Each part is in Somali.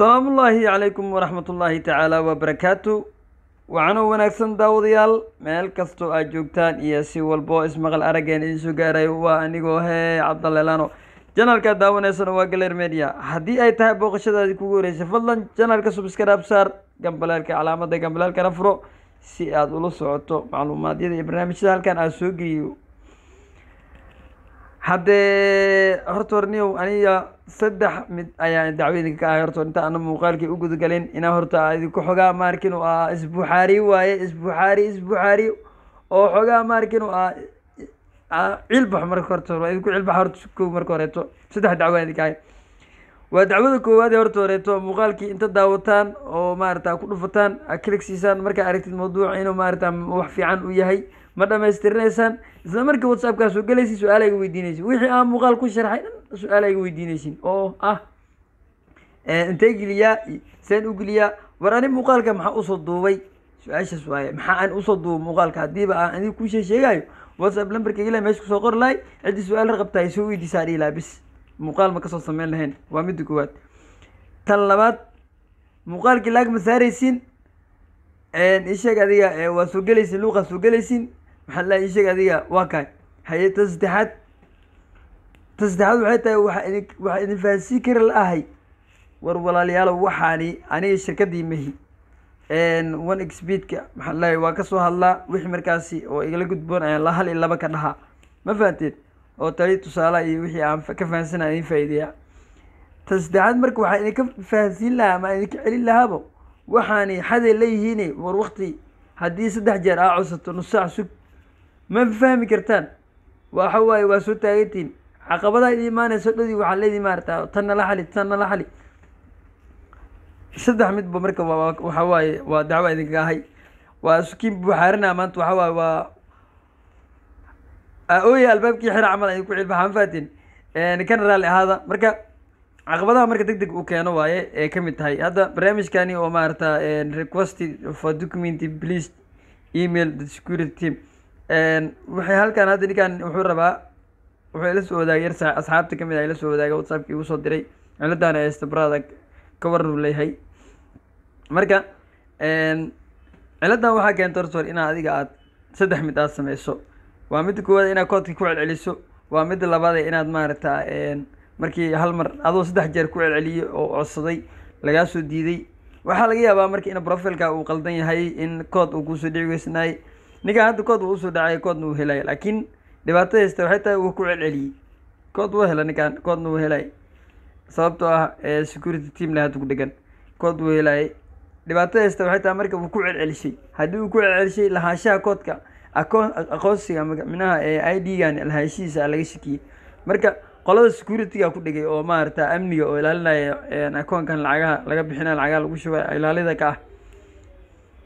asalaamu ullaahi calaykum waraxmat ullaahi tacaala wabarakaatu waxaanoo wanaagsan daawadayaal meel kastoo aad joogtaan iyo si walbo ismaqal araggeen idin soo gaarayo waa anigoo hee cabdalelano janalka daawanaysana waa galer media. Haddii ay tahay booqashadaadii kugu horeysay fadlan janalka subscribe saar gambaleelka calaamada gambaleelkana furo si aada ula socoto macluumaadyada iyo barnaamijyada halkan aada soo geliyo haddee horta horniyow aniga saddex mid ayaan dacwadinka ka ahay horta inta ana muuqaalkii u gudagalin. Inaa horta idinku xogaa maarkin u ah isbuxaari waaye isbuxaari isbuxaari. Oo xogaa maarkin u ah cilbax marka horta waa idinku cilbax horta marka horeeto. Saddex dacwaan idinka ahay waa dacwada koowaad ee horta horeeto muuqaalkii inta daawataan oo maarata ku dhufataan kilig siisaan markaa aragtid mawduuca inuu maarata wax fiican u yahay ma dhamaystirinaysaan isla markii whatsappkaa soo gelaysin su'aal ayga weydiinaysin wixii aan muuqaal ku sharxay dhan su'aal ayga weydiinaysin. Oo ah. Intee geliyaa seen u geliyaa war ani muuqaalka maxaa u soo duubay? Su'aashaas waaye maxaa aan u soo duubay muuqaalka haddiiba aan adig kushee sheegaayo. Whatsapp lamberkayga le meesha ku soo qor lahay. Ciddii su'aal rabtaa ay soo weydiisaa dhihi lahaa bis muuqaal ma ka soo sameyn lahayn. Waa midda koowaad. Tan labaad muuqaalkii laag ma saaraysin? Isheeg adiga waa soo gelaysin luuqaa soo gelaysin maxaa la isheeg adiga? Waa kaay. Haye ta saddexaad. Ta saddexaad waxay tahay idin waxaa idin fahansiin kari la ahay. War walaalayaalo waxaani aniga shirkadii mahi one xpeedka maxaa lahay waa ka soo hadlaa wixii markaasi oo igala gudboon ayaan la hal iyo laba ka dhahaa. Ma fahanteen oo tali tusaalaha iyo wixii aan ka fahansana idin faa'iideeya. Ta saddexaad marka waxaa idinka fahansiin lahaa ama idinka celin lahaabo waxaani xaday leeyihiin war wakti haddii saddex jeer aa codsato nus sug ma fahmi kartaan? Waxa waaye waa soo taagantiin. Caqabadaha idin imaanayso dhodi waxaa leedii maarata tan nala xali tan nala xali. Saddex midba marka waxa waaye waa dacwa idinkaga ahay. Waa sukiin buxaarina maanta waxa waaye waa ooya albaabkii xira camal idinku cilbaxa ma fahatin kana raalli ahaada. Marka caqabadaha marka deg deg uu keeno waaye ee ka mid tahay. Hadda barnaamijkani oo maarata request for document please email the security team waxay halkan hadda ninkan wuxuu rabaa wuxuu ila soo wadaagay yar asxaabta ka mid ah ila soo wadaagay whatsappkii igu soo diray. Ciladan estabrada ka waran uu leeyahay. Marka ciladan waxaa keenta horta inaad adiga aad saddex mid aad sameyso. Waa midda koowaad inaad koodka ku celceliso. Waa midda labaad inaad maarata markii hal mar adoo saddex jeer ku celceliyey oo codsaday lagaa soo diiday. Waxaa laga yaabaa marka in profilka uu qaldan yahay in kood uu ku soo dhici weysnaay ninkan hadda kood uu u soo dhacay koodna uu helay. Laakiin dhibaatada haysta waxay tahay uu ku celceliyey. Kood wuu hela ninkan koodna uu helay. Sababtoo ah security team le hadda ku dhegan. Kood uu helay. Dhibaatada haysta waxay tahay marka uu ku celcelishay. Haddii uu ku celcelishay lahaanshaha koodka akoon aqoonsiga minaha i d gan lahaanshihiisa laga shakiyey. Marka qolada security-ga ku dhigay oo maarata amniga oo ilaalinaya akoonkan lacagaha laga bixinaya lacagaha lagu shuba ilaalida ka ah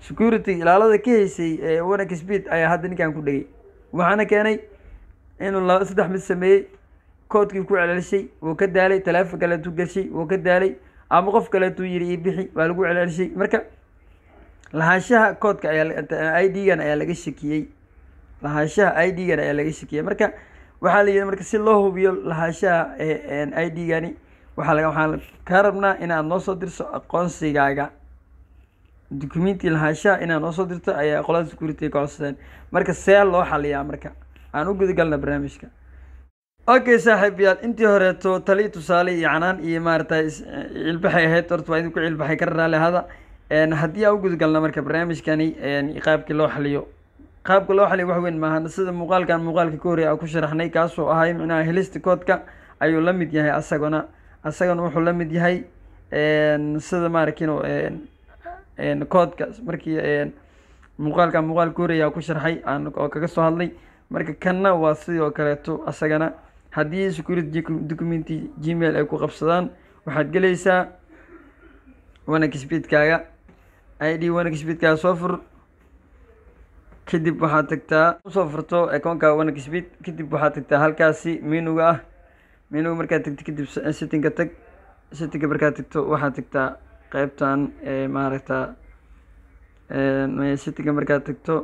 security ilaalada ka haysay one xpeed ayaa hadda ninkan ku dhigay. Waxaana keenay inuu laba saddex mid sameeyey koodkii ku celcelishay wuu ka daalay taleefon kaleetuu gashay wuu ka daalay ama qof kaleetuu yiri ii bixi waa lagu celcelishay marka lahaanshaha koodka ayaa i d gan ayaa laga shakiyey. Lahaanshaha i d gan ayaa laga shakiyey. Marka waxaa la yidhi marka si loo hubiyo lahaanshaha i d gani waxaa laga waxaan kaa rabnaa inaad noo soo dirso aqoonsigaaga documenti lahaanshaha inaad noo soo dirto ayaa qolada security ka codsadeen marka see loo xaliyaa marka aan u gudagalna barnaamijka. Okay saaxiib yaal intii horeeto tali tusaale iyo canaan iyo maarata cilbaxay ahayd horta waa idinku cilbaxay ka raali ahada haddii aan u gudagalna marka barnaamijkani qaabkii loo xaliyo qaabka loo xaliya wax weyn maaha sida muuqaalkan muuqaalka ka horreya aan ku sharaxnay kaasoo ahay micnaha helista koodka ayuu la mid yahay asagona asagana wuxuu la mid yahay sida maarakino koodka markii muuqaalka ka horreya aan ku sharxay oo kaga soo hadlay marka kanna waa sidoo kaleeto asagana. Haddii security documenti gmail ay ku qabsadaan waxaad gelaysaa wanagspidkaaga i d wanagspidkaaga soo fur. Kadib waxaad tagtaa u soo furto akoonka wanagspid kadib waxaad tagtaa halkaasi menuga ah. Menuga markaad tagto kadib settingka tag. Settingka markaad tagto waxaad tagtaa qeybtan maaragta settingka markaad tagto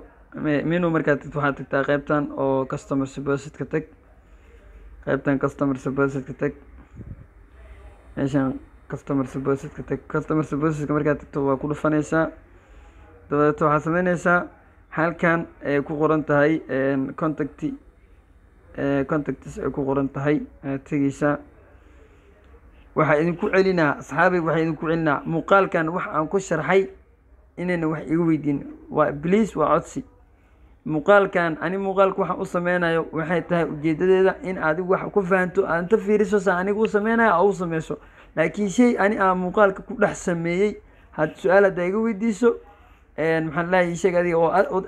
menu markaad tagto waxaad tagtaa qeybtan oo customer suppositka tag. Qeybtan customer suppositka tag. Meeshan customer suppositka tag. Customer suppositka markaad tagto waa ku dhufanaysaa dabadeeto waxaad sameyneysaa halkan ay ku qoran tahay contact contacts ay ku qoran tahay ayaad tegeysaa waxaa idinku celinaa asxaabay waxaa idinku celinaa muuqaalkan wax aan ku sharxay inayna wax iga weydiin. Waa bliis waa codsi. Muuqaalkan ani muuqaalka waxaan u sameynayo waxay tahay ujeedadeeda in adigu wax ku fahanto aad inta fiiriso sa anigu u sameynayo aa u sameyso laakiin shay ani aan muuqaalka ku dhex sameeyey had su'aal haddaa iga weydiiso maxaan leeyahay sheeg adiga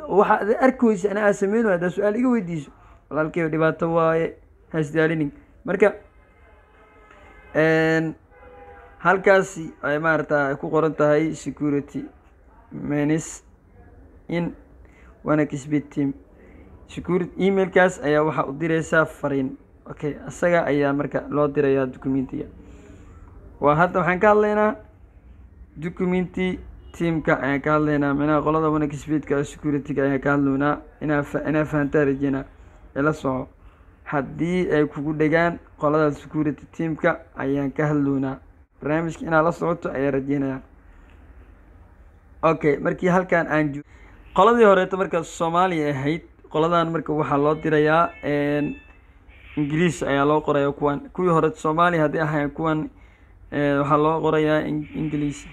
waxa ad arkeysa ani aa sameynayo haddaa su'aal iga weydiiso. Walaalkeyba dhibaato waaye hasdaalinin marka halkaasi ay maarata ku qoran tahay security menis in wanakisbit team. Security emailkaas ayaa waxaa u direysaa fariin. Okay isaga ayaa marka loo dirayaa documentiga waa hadda waxaan ka hadlaynaa documenti teamka ayaan ka hadlaynaa. Micnaha qolada wanakisbitka securityga ayaan ka hadlaynaa. Inaa inaa fahantaa rajeynaa ila soco haddii ay kugu dhegaan qolada security teamka ayaan ka hadloynaa barnaamijka inaad la socoto ayaan rajeynayaa okay markii halkan aan qoladii horeeto marka soomaaliya ahayd qoladan marka waxaa loo dirayaa ingiriis ayaa loo qoraya kuwan. Kuwii hore soomaaliya haddii ahayn kuwan waxaa loo qorayaa ingiliis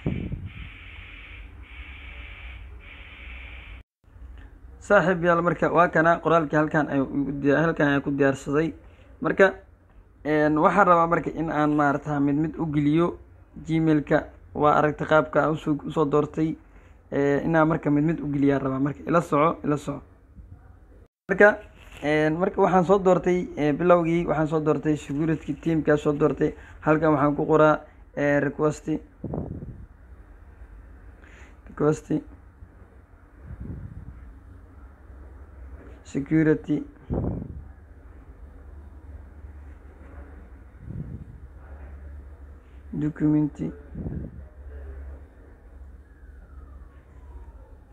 saaxiib yaal marka waa kana qoraalkii halkan ay halkan ayaan ku diyaarsaday. Marka waxaan rabaa marka in aan maarata mid mid u geliyo gmailka. Waa aragta qaabka aan u soo doortay. Inaan marka mid mid u geliyaa rabaa. Marka ila soco ila soco. Marka marka waxaan soo doortay bilowgii waxaan soo doortay security teamkaa soo doortay. Halkan waxaan ku qoraa request request security. Documenti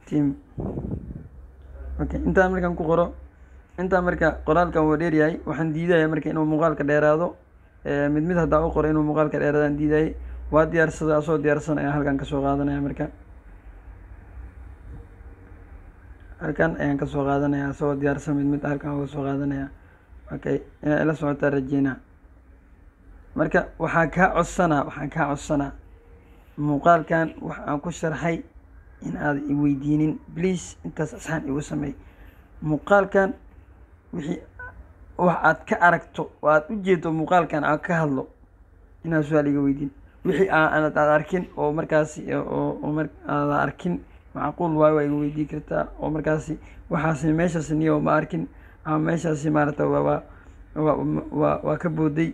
team. Okay intaan markaan ku qoro. Intaan marka qoraalkan waa dheeryahay. Waxaan diidaya marka inuu muuqaalka dheeraado. Mid mid haddaa u qoro inuu muuqaalka dheeraadaan diidayay waa diyaarsada asoo diyaarsan ayaan halkan ka soo qaadanaya marka halkan ayaan ka soo qaadanaya asagoo diyaarsan mid mid halkan uga soo qaadanaya okay inaa ila socotaa rajeynaa marka waxaan kaa codsanaa waxaan kaa codsanaa. Muuqaalkan wax aan ku sharxay in aad i weydiinin please intaas asxaan igu sameey muuqaalkan wixii wax aad ka aragto oo aad u jeedo muuqaalkan aan ka hadlo inaad su'aal iga weydiin wixii aanad aad arkin oo markaasi oo aada arkin macquul waayo waa iga weydii kartaa? Oo markaasi waxaasi meeshaasi niyo ma arkin ama meeshaasi maarata waa waa ka booday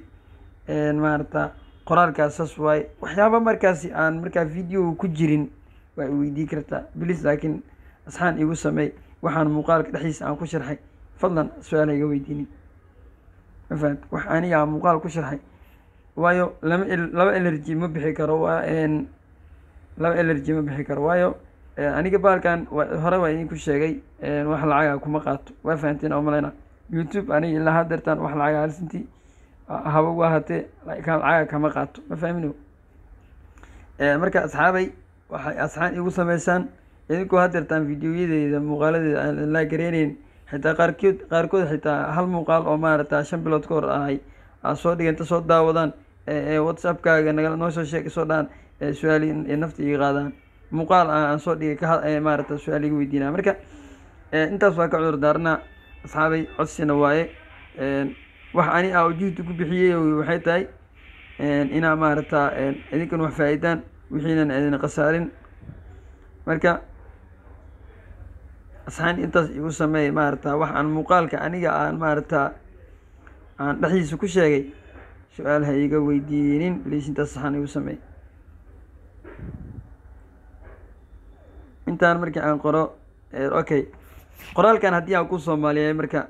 maarata qoraalkaas saas waaye waxyaaba markaasi aan markaa video ku jirin waa i weydii kartaa. Bilis laakiin asxaan igu sameey waxaan muuqaalka dhexdiisa aan ku sharxay. Fadlan su'aala iga weydiinin. Ma fahat wax aniga aan muuqaal ku sharxay. Waayo lama laba energy ma bixi karo laba energy ma bixi karo. Waayo aniga baalkan hore waa idinku sheegay wax lacaga kuma qaato. Waa fahanteen oo maleyna youtube aniga ilaa hadeertaan wax lacaga halsintii haba u ahatee lacaga kama qaato. Ma fahmino marka asxaabay waxay asxaan igu sameysaan. Idinkoo hadeertaan videoyadeeda muuqaaladeeda aan la gareyneyn xitaa qaarkood qaarkood xitaa hal muuqaal oo maarata shan bilood ka hor ahay aad soo dhiganta soo daawadaan whatsappkaaga naga noo soo sheeg soo dhaan su'aali nafta qaadaan muuqaal aan soo dhigay ka maarata su'aal iga weydiinaa marka intaas waa ka cudur daarnaa asxaabay codsina waaye wax ani a ujuhda ku bixiyey waxay tahay inaa maarata idinkan wax faa-idaan wixiinan idin khasaarin. Marka asxaan intaas igu sameey maarata wax aan muuqaalka aniga aan maarata aan dhexdiisa ku sheegay su'aal ha iga weydiinin bliis intaas asxaan igu sameey intaan markii aan qoro okay qoraalkan haddii aan ku soomaaliyay marka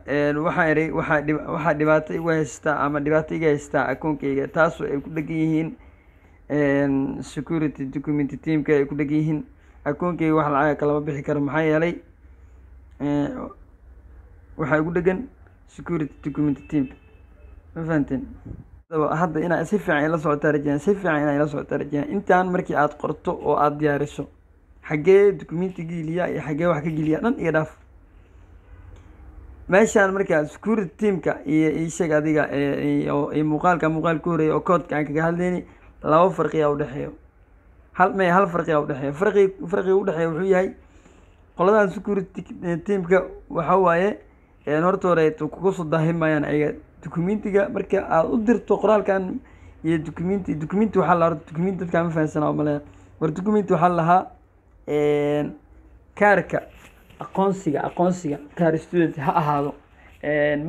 waxaa iri waxaa waxaa dhibaato igu haystaa ama dhibaato iga haystaa akoonkeyga taasoo ay ku dhegan yihiin security document teamka ay ku dhegan yihiin. Akoonkeyga wax lacaga kalama bixi karo maxaa yeelay waxaa igu dhegan security document team. Ma fahanteen hadda inaa si fiican ila socotaa rajeyna si fiican inaa ila socotaa rajeyna intaan markii aad qorto oo aad diyaariso xaggee dukumenti geliya iyo xaggee wax ka geliya dhan iga dhaaf. Meeshaan markaa security teamka iyo isheeg adiga iyo muuqaalka muuqaal ka horreeya oo koodka aan kaga hadlayni laba farqiyaa udhexeeyo hal may hal farqiyaa udhexeeyo farqi farqiga udhexeeya wuxuu yahay qoladan security teamka waxa waaye horta hore kuga soo daahimayaan ayaga documentiga marka aad u dirto qoraalkan iyo documenti documenti waxaa la horta documenti dadkaa ma fahansana oo maleeya war documenti waxaa lahaa kaarka aqoonsiga aqoonsiga kaar student ha ahaado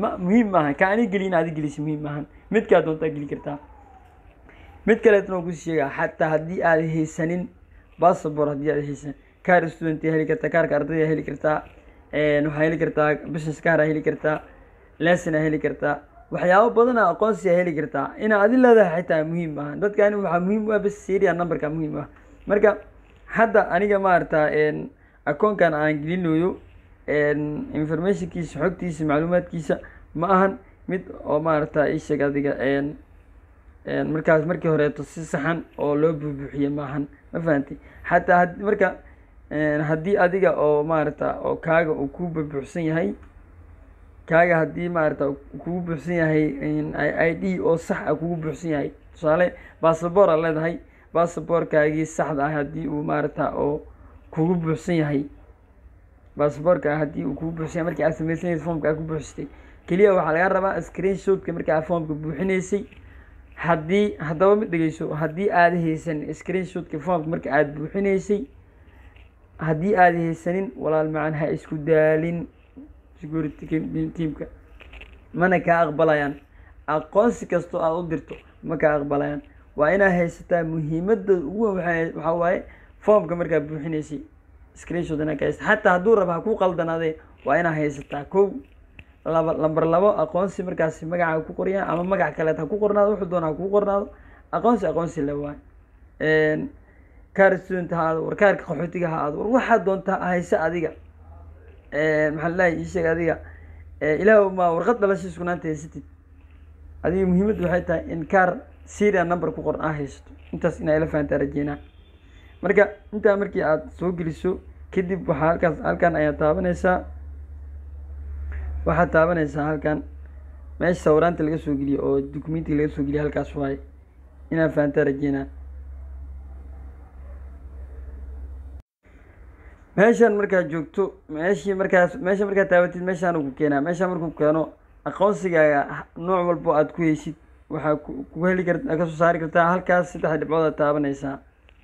ma muhiim maahan ka ani gelin adi gelisa muhiim maahan midkaa doontaa geli kartaa. Mid kaleetna waa ku sii xataa haddii aad haysanin bassabor haddii aad haysanin kaar student heli kartaa kaarka ardayda heli kartaa waxaa heli kartaa business kaara heli kartaa lesson heli kartaa. Waxyaabo badana aqoonsiga heli kartaa. Inaa adi leedahay xitaa muhiim maaha dadkani waxaa muhiim u ah bas seria numberka muhiim ah. Marka hadda aniga maarata akoonkan aan gelinayo informationkiisa xogtiisa macluumaadkiisa ma ahan mid oo maarata isheeg adiga markaas markii horeeto si saxan oo loo buubuuxiye ma ahan ma fahanti. Xataa marka haddii adiga oo maarata oo kaaga uu ku bubuuxsan yahay kaaga haddii maarata kugu buuxsan yahay i d oo sax a kugu buuxsan yahay. Tusaale bassabor a leedahay bassaborkaagii saxda ah haddii uu maarata oo kugu buuxsan yahay. Bassaborka haddii uu kugu buuxsan yahay markii aad samaysanaysa formka aad ku buuxsatay keliya waxaa laga rabaa screen shotka markii aad formka buuxinaysay. Haddii haddaba ma dhegeyso haddii aada haysanin screen shotka formka marka aada buuxinaysay haddii aada haysanin walaal macan ha isku daalin security teamka. Mana kaa aqbalayaan. Aqoonsi kastoo aada u dirto ma kaa aqbalayaan waa inaa haysataa muhiimada ugu waxaa waaye formka markaa buuxinaysay screenshot inaa ka haysta xataa hadduu raba ha ku qaldanaadee waa inaa haysataa kow. Laba lamber labo aqoonsi markaasi magaca ku qoryaa ama magac kaleed ha ku qornaado wuxuu doona ha ku qornaado. Aqoonsi aqoonsi le waay kaar student ha aado war kaarka qaxootiga ha aado war waxaa doontaa hayse adiga. Maxaa lalahay isheeg adiga. Ilaah ma warqad dhalasha sugnaanta haysatid. Adiga muhiimadda waxay tahay in kaar serial number ku qoran aa haysato intaas inaa ila fahantaa rajeynaa marka intaa markii aada soo geliso kadib waxaa halkaas halkan ayaa taabanaysaa waxaad taabanaysaa halkan meesha sawiraanta laga soo geliyo oo documentiga laga soo geliyo halkaas waaye. Inaa fahantaa rajeynaa meeshaan markaad joogto meeshii markaas meesha markaad taabatid meeshaan ku keenaa meeshaan markuu keeno aqoonsigaaga nooc walbo aad ku heysid waxaa ku heli kar ka soo saari kartaa halkaas saddex dhibcood aad taabanaysaa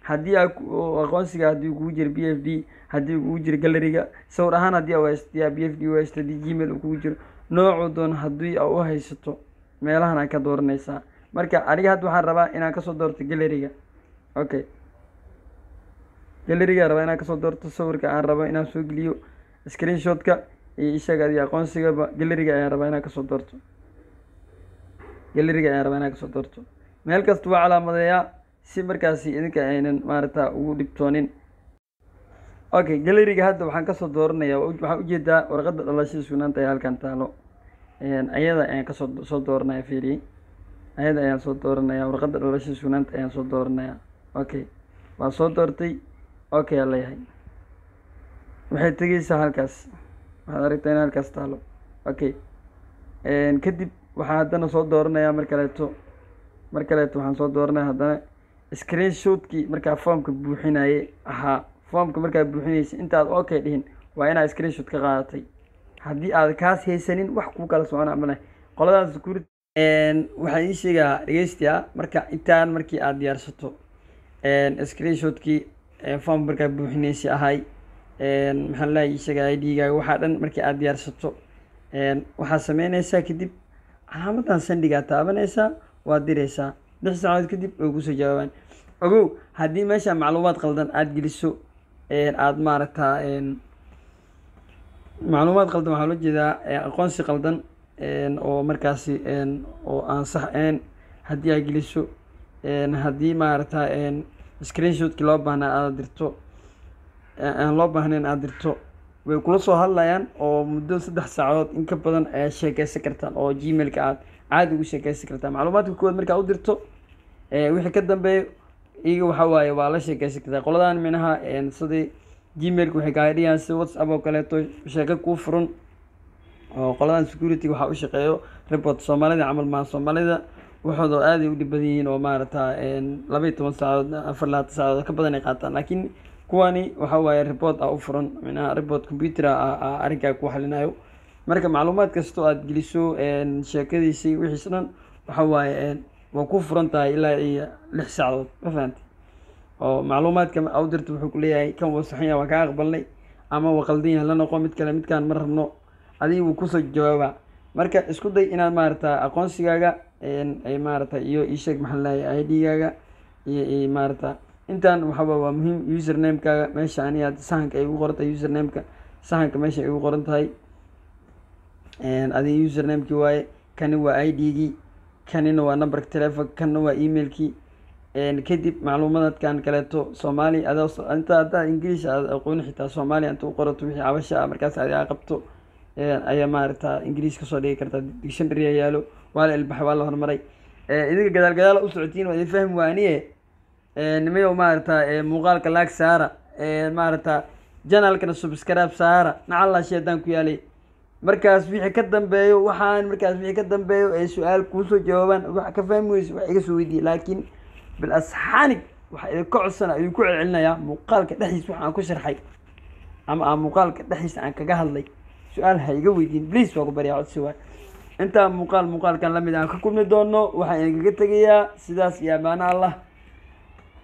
haddii aqoonsiga haddii kugu jiro b f d haddii kugu jiro galeriga sawir ahaan haddii a haysta b f d u haysto haddii gmail kugu jiro noocuu doon haddii a u haysato meelahan aad ka dooranaysaa marka aniga hadda waxaan rabaa inaan ka soo doorto galeriga okay galeriga rabaa inaan ka soo doorto sawirka aan rabo inaan soo geliyo screen shotka iyo ishaga adiga aqoonsigaba galeriga ayaan rabaa inaan ka soo doorto galeriga ayaan rabaa inaan ka soo doorto. Meel kasta waa calaamadeeyaa si markaasi idinka aynan maarata ugu dhibtoonin. Okay galeriga hadda waxaan ka soo dooranaya waxaan u jeedaa warqadda dhalashada sugnaanta ayaa halkan taalo. Ayada ayaan ka soo soo dooranaya fiiriye ayada ayaan soo dooranaya warqadda dhalashada sugnaanta ayaan soo dooranaya okay waan soo doortay. Okay aa leeyahay waxay tegeysaa halkaas. Waxaad aragtaa in halkaas taalo. Okay kadib waxaan haddana soo dooranayaa mar kaleeto mar kaleeto waxaan soo dooranaya haddana screen shotkii markaa formka buuxinaye ahaa. Formka markaa buuxinaysa intaad okay dhihin waa inaad screen shot ka qaadatay. Haddii aad kaas haysanin wax kuu kala socona male qoladaas security waxaan ii sheegaa dhegeystiya marka intaan markii aada diyaarsato screen shotkii form markaa buuxinaysa ahay. Maxaa lalahay ishaga i d-gaaga. Waxaa dhan markii aada diyaarsato. Waxaad sameynaysaa kadib calaamadan sandhigaa taabanaysaa waad diraysaa lix saacadood kadib way ku soo jawaabaan. Ogow haddii meesha macluumaad qaldan aada geliso aada maaragtaa macluumaad qaldan waxaa loo jeedaa aqoonsi qaldan oo markaasi oo aan sax ahayn haddii aad geliso haddii maaragta screen shotkii loo baahnaa aada dirto aan loo baahnayn aada dirto way kula soo hadlayaan oo muddo saddex saacadood in ka badan ayaad sheekeysan kartaan oo gmailka aad caadi ugu sheekeysan kartaa macluumaadka koowaad markaa u dirto wixii ka dambeeyo iyaga waxa waaye waa la sheekeysan kartaa. Qoladan minaha sidii gmailka waxay kaaga dhigayaan sida whatsapp oo kaleeto sheeko kuu furan oo qoladan security waxaa u shaqeeyo report soomaalida camal maa soomaalida waxooda aaday u dhib badan yihiin oo maarata laba iyo toban saacadood afar labaatan saacadood ka badan ay qaataan. Laakiin kuwani waxa report ah u furan report computer ah arrinkaa ku xalinayo marka macluumaad kastoo aad geliso sheekadiisii wixiis dhan waxa waaye waa ku furan tahay ilaa iyo lix saacadood ma fahamti oo macluumaadka u dirta wuxuu kuleeyahay kan waa saxan waa kaa aqbalnay ama waa qaldan yahay la noqo mid kale midkaan ma rabno adiga wuu ku soo jawaabaa. Marka isku day inaad maarata aqoonsigaaga maarata iyo isheeg maxaa lahay i d-gaaga iyo maarata intaan waxawa waa muhiim usernamekaaga meesha ani aad sahanka ay ugu qoran tahay usernameka sahanka meesha ay ugu qoran tahay adiga usernamekii waaye kani waa i d-gii kanina waa numberka telefonka kanna waa emailkii kadib macluumaadkan kaleeto soomaali haddaa ingiliish aad aqooni xitaa soomaaliya inta u qorato wixii cabasha ah markaas adi aa qabto. Ayaa maarata ingiliis ka soo dhigi kartaa dictionary yaalo waa la ilbaxay waa la horumaray idinka gadaal gadaal u socotiin waa idin fahmi waaniye nimayo maarata muuqaalka laag saara maarata janalkana subscribe saara nacallaa sheedaan ku yaalay. Markaas wixii ka dambeeyo waxaan markaas wixii ka dambeeyo ay su'aal kuusoo jawaabaan wax ka fahmi weyso wax iga soo weydiiye laakiin bil asxaanig waxaa idinka codsana idin ku celcelinayaa muuqaalka dhexdiis wax aan ku sharxay ama aan muuqaalka dhexdiisa aan kaga hadlay. Su'aal ha iga weydiin please waa ku baryaa codsi waay. Intaa muuqaal muuqaalkan la mid aan ka kulmi doono waxaan idinkaga tegayaa sidaas iyo amaano allah